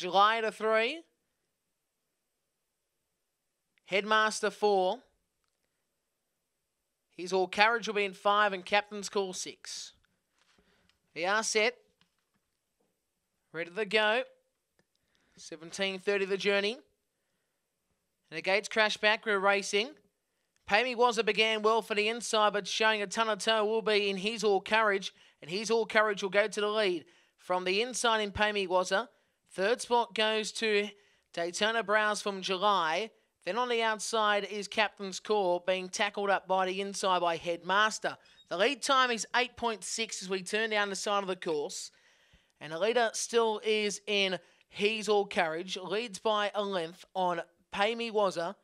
July to three. Headmaster four. He's All Courage will be in five and captain's call six. We are set. Ready to go. 17.30 the journey. And the gates crash back. We're racing. Pay Me Wazza began well for the inside, but showing a ton of toe will be in He's All Courage. And He's All Courage will go to the lead. From the inside in Pay Me Wazza. Third spot goes to Daytona Browse from July. Then on the outside is Captain's Call being tackled up by the inside by Headmaster. The lead time is 8.6 as we turn down the side of the course. And the leader still is in He's All Courage. Leads by a length on Pay Me Wazza.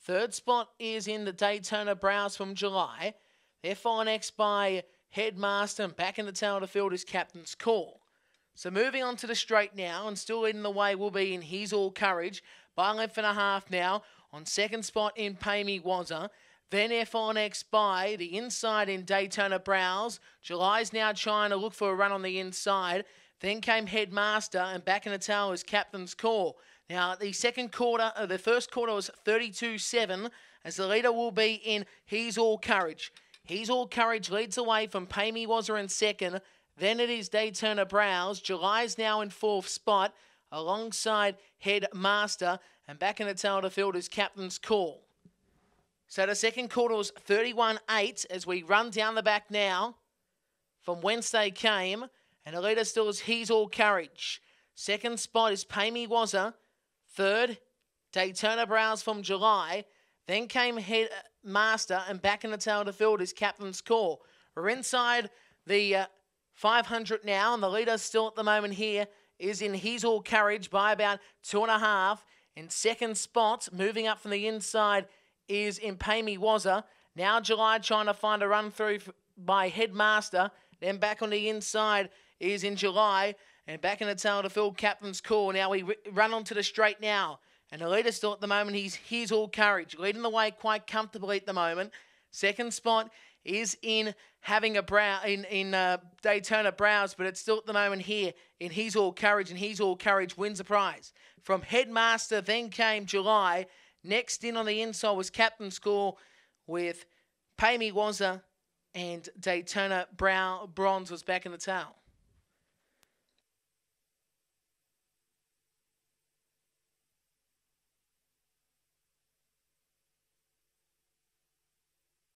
Third spot is in the Daytona Browse from July. They're followed next by Headmaster. And back in the tail of the field is Captain's Call. So moving on to the straight now, and still leading the way will be in He's All Courage by length and a half now. On second spot in Pay Me Wazza. Then F1X by the inside in Daytona Browse. July's now trying to look for a run on the inside. Then came Headmaster, and back in the tail is Captain's Call. Now, the second quarter, uh, the first quarter was 32 7, as the leader will be in He's All Courage. He's All Courage leads away from Pay Me Wazza in second. Then it is Daytona Browse. July's now in fourth spot alongside Headmaster. And back in the tail of the field is Captain's Call. So the second quarter was 31 8 as we run down the back now from Wednesday came. And the leader still is He's All Courage. Second spot is Pay Me Wazza. Third, Daytona Browse from July. Then came Headmaster. And back in the tail of the field is Captain's Call. We're inside the uh, 500 now. And the leader still at the moment here is in He's All Courage by about two and a half. In second spot, moving up from the inside, is in Pay Me Wazza. Now July trying to find a run through by Headmaster. Then back on the inside is in July. And back in the tail to field, Captain's Call. Now we run onto the straight now. And the leader still at the moment, he's He's All Courage. Leading the way quite comfortably at the moment. Second spot is in having a brow in in uh, Daytona Browse, but it's still at the moment here in He's All Courage, and He's All Courage wins the prize. From Headmaster, then came July. Next in on the inside was Captain's Call with Pay Me Wazza and Daytona Brown Bronze was back in the tail.